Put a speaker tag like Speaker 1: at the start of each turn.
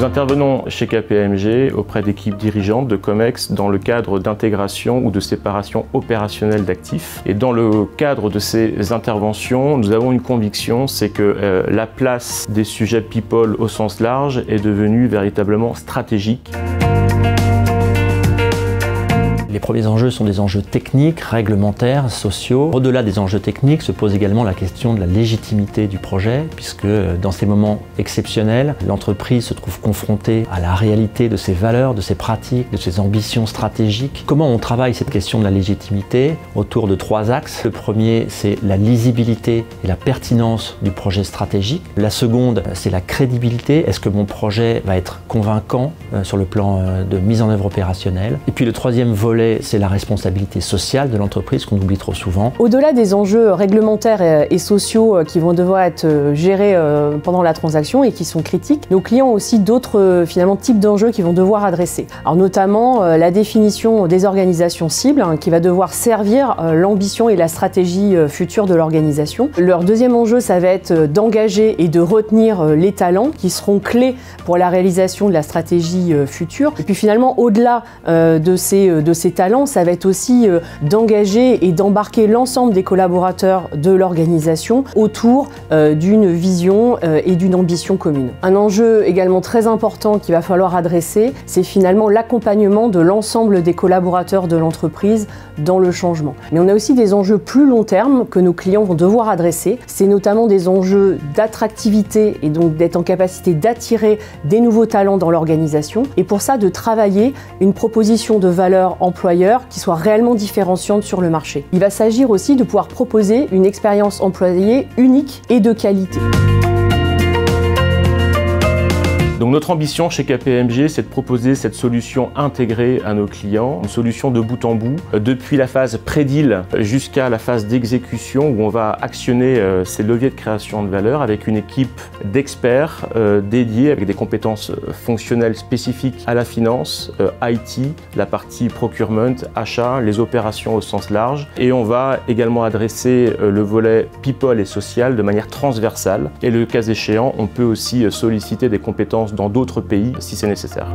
Speaker 1: Nous intervenons chez KPMG auprès d'équipes dirigeantes de COMEX dans le cadre d'intégration ou de séparation opérationnelle d'actifs. Et dans le cadre de ces interventions, nous avons une conviction, c'est que euh, la place des sujets people au sens large est devenue véritablement stratégique.
Speaker 2: Les premiers enjeux sont des enjeux techniques, réglementaires, sociaux. Au-delà des enjeux techniques se pose également la question de la légitimité du projet, puisque euh, dans ces moments exceptionnels, l'entreprise se trouve confrontée à la réalité de ses valeurs, de ses pratiques, de ses ambitions stratégiques. Comment on travaille cette question de la légitimité Autour de trois axes? Le premier, c'est la lisibilité et la pertinence du projet stratégique. La seconde, c'est la crédibilité. Est-ce que mon projet va être convaincant euh, sur le plan euh, de mise en œuvre opérationnelle? Et puis le troisième volet, c'est la responsabilité sociale de l'entreprise qu'on oublie trop souvent.
Speaker 3: Au-delà des enjeux réglementaires et sociaux euh, qui vont devoir être euh, gérés euh, pendant la transaction et qui sont critiques, nos clients ont aussi d'autres finalement types d'enjeux qu'ils vont devoir adresser. Alors notamment la définition des organisations cibles hein, qui va devoir servir l'ambition et la stratégie future de l'organisation. Leur deuxième enjeu, ça va être d'engager et de retenir les talents qui seront clés pour la réalisation de la stratégie future. Et puis finalement, au-delà de ces, de ces talents, ça va être aussi euh, d'engager et d'embarquer l'ensemble des collaborateurs de l'organisation autour euh, d'une vision euh, et d'une ambition commune. Un enjeu également très important qu'il va falloir adresser, c'est finalement l'accompagnement de l'ensemble des collaborateurs de l'entreprise dans le changement. Mais on a aussi des enjeux plus long terme que nos clients vont devoir adresser. C'est notamment des enjeux d'attractivité et donc d'être en capacité d'attirer des nouveaux talents dans l'organisation. Et pour ça, de travailler une proposition de valeur qui soit réellement différenciante sur le marché. Il va s'agir aussi de pouvoir proposer une expérience employée unique et de qualité.
Speaker 1: Notre ambition chez KPMG, c'est de proposer cette solution intégrée à nos clients, une solution de bout en bout, euh, depuis la phase pré-deal jusqu'à la phase d'exécution où on va actionner euh, ces leviers de création de valeur avec une équipe d'experts euh, dédiés avec des compétences fonctionnelles spécifiques à la finance, IT, la partie procurement, achat, les opérations au sens large. Et on va également adresser le volet people et social de manière transversale. Et le cas échéant, on peut aussi solliciter des compétences dans d'autres pays si c'est nécessaire.